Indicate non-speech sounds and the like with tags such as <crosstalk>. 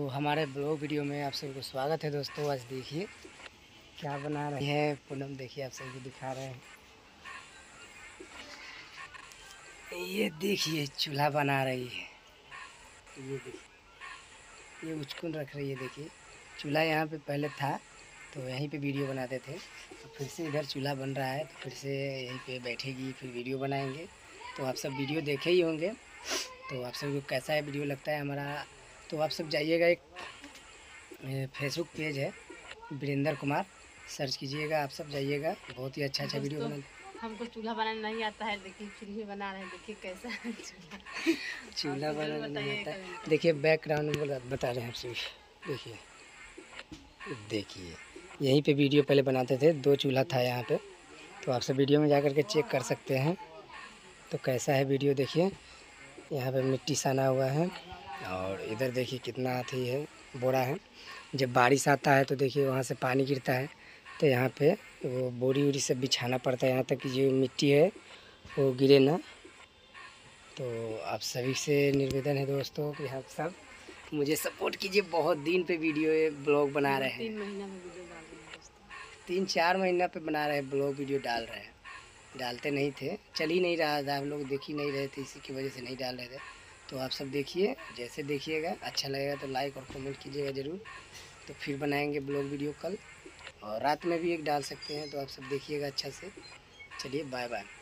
तो हमारे blog video में आप सबको स्वागत है दोस्तों। आज देखिए क्या बना रहे हैं। पूनम देखिए आप सबको दिखा रहे हैं। ये देखिए चूल्हा बना रही है। ये देखिए, ये उचकुन रख रही है देखिए। चूल्हा यहाँ पे पहले था तो यहीं पे वीडियो बनाते थे। तो फिर से इधर चूल्हा बन रहा है तो फिर से यहीं पे बैठेगी, फिर वीडियो बनाएँगे। तो आप सब वीडियो देखे ही होंगे। तो आप सबको कैसा है वीडियो लगता है हमारा तो आप सब जाइएगा एक फेसबुक पेज है वीरेंद्र कुमार। सर्च कीजिएगा आप सब जाइएगा। बहुत ही अच्छा अच्छा वीडियो बना हमको चूल्हा बनाना नहीं आता है देखिए फिर भी बना रहे हैं। देखिए कैसा चूल्हा। <laughs> बनाना नहीं आता। देखिए बैकग्राउंड बता रहे हैं आपसे देखिए। देखिए। यहीं पे वीडियो पहले बनाते थे दो चूल्हा था यहाँ पे। तो आप सब वीडियो में जा कर के चेक कर सकते हैं। तो कैसा है वीडियो देखिए। यहाँ पे मिट्टी साना हुआ है। और इधर देखिए कितना अथी है बोरा है। जब बारिश आता है तो देखिए वहाँ से पानी गिरता है तो यहाँ पे वो बोरी वोरी सब बिछाना पड़ता है। यहाँ तक कि जो मिट्टी है वो गिरे ना। तो आप सभी से निवेदन है दोस्तों कि आप सब मुझे सपोर्ट कीजिए। बहुत दिन पे वीडियो ये ब्लॉग बना रहे हैं। तीन महीना में वीडियो डाल रहे हैं दोस्तों। तीन चार महीना पे बना रहे हैं ब्लॉग वीडियो डाल रहे हैं। डालते नहीं थे चल ही नहीं रहा था। हम लोग देख ही नहीं रहे थे इसी की वजह से नहीं डाल रहे थे। तो आप सब देखिए, जैसे देखिएगा अच्छा लगेगा तो लाइक और कमेंट कीजिएगा ज़रूर। तो फिर बनाएँगे ब्लॉग वीडियो कल। और रात में भी एक डाल सकते हैं तो आप सब देखिएगा अच्छा से। चलिए बाय बाय